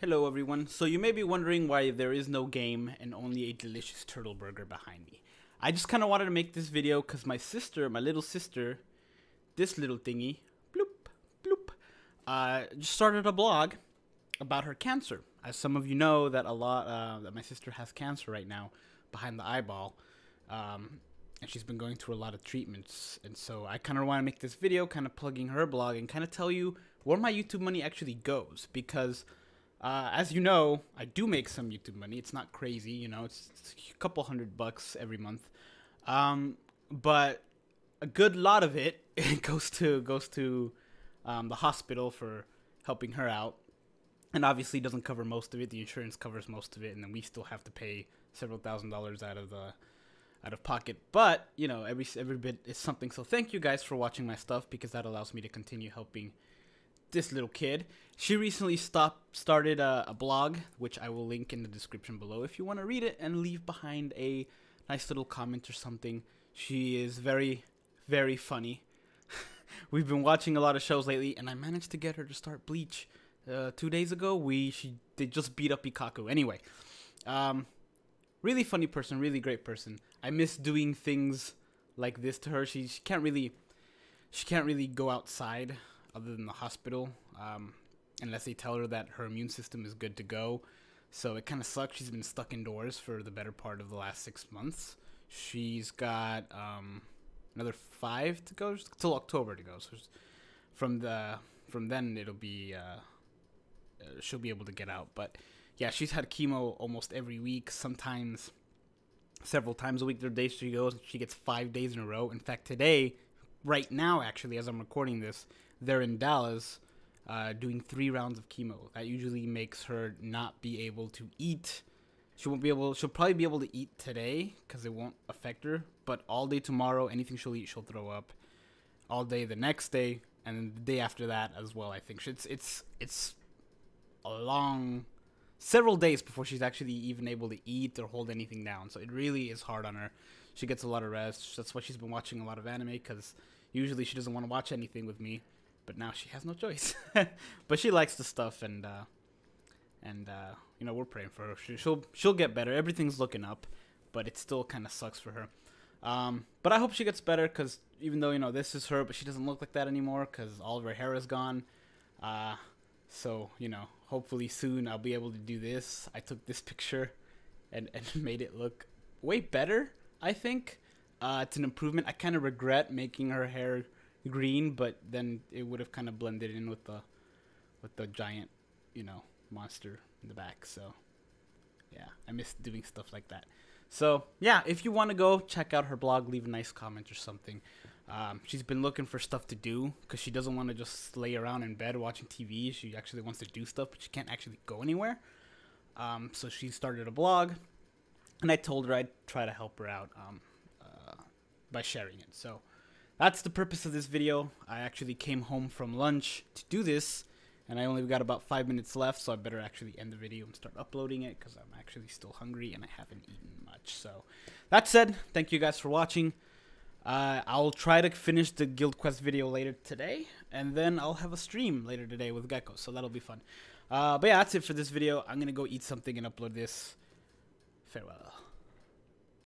Hello everyone. So you may be wondering why there is no game and only a delicious turtle burger behind me. I just kind of wanted to make this video because my sister, my little sister, this little thingy, bloop, bloop, uh, just started a blog about her cancer. As some of you know, that a lot uh, that my sister has cancer right now behind the eyeball, um, and she's been going through a lot of treatments. And so I kind of want to make this video, kind of plugging her blog, and kind of tell you where my YouTube money actually goes because. Uh, as you know, I do make some YouTube money. It's not crazy, you know. It's, it's a couple hundred bucks every month, um, but a good lot of it, goes to goes to um, the hospital for helping her out, and obviously doesn't cover most of it. The insurance covers most of it, and then we still have to pay several thousand dollars out of the out of pocket. But you know, every every bit is something. So thank you guys for watching my stuff because that allows me to continue helping this little kid. She recently stopped started a, a, blog, which I will link in the description below if you want to read it and leave behind a nice little comment or something. She is very, very funny. We've been watching a lot of shows lately, and I managed to get her to start Bleach. Uh, two days ago, we she they just beat up Ikkaku. Anyway, um, really funny person, really great person. I miss doing things like this to her. She, she can't really she can't really go outside other than the hospital, um, unless they tell her that her immune system is good to go. So it kind of sucks. She's been stuck indoors for the better part of the last six months. She's got um, another five to go till October to go. So from the from then it'll be uh, uh, she'll be able to get out. But yeah, she's had chemo almost every week. Sometimes several times a week. There are days she goes. She gets five days in a row. In fact, today, right now, actually, as I'm recording this, they're in Dallas uh, doing three rounds of chemo. That usually makes her not be able to eat. She won't be able. She'll probably be able to eat today because it won't affect her. But all day tomorrow, anything she'll eat, she'll throw up. All day the next day, and the day after that as well. I think it's it's it's a long, several days before she's actually even able to eat or hold anything down. So it really is hard on her. She gets a lot of rest. That's why she's been watching a lot of anime because usually she doesn't want to watch anything with me but now she has no choice. but she likes the stuff, and uh, and uh, you know we're praying for her. She, will she'll get better. Everything's looking up, but it still kind of sucks for her. Um, but I hope she gets better because even though you know this is her, but she doesn't look like that anymore because all of her hair is gone. Uh, so you know, hopefully soon I'll be able to do this. I took this picture and and made it look way better. I think uh, it's an improvement. I kind of regret making her hair green, but then it would have kind of blended in with the with the giant, you know, monster in the back. So yeah, I miss doing stuff like that. So yeah, if you want to go check out her blog, leave a nice comment or something. Um, she's been looking for stuff to do because she doesn't want to just lay around in bed watching TV. She actually wants to do stuff, but she can't actually go anywhere. Um, so she started a blog, and I told her I'd try to help her out um, by sharing it. So that's the purpose of this video. I actually came home from lunch to do this, and I only got about five minutes left, so I better actually end the video and start uploading it because I'm actually still hungry and I haven't eaten much. So, that said, thank you guys for watching. Uh, I'll try to finish the Guild Quest video later today, and then I'll have a stream later today with Gecko, so that'll be fun. Uh, but yeah, that's it for this video. I'm gonna go eat something and upload this. Farewell.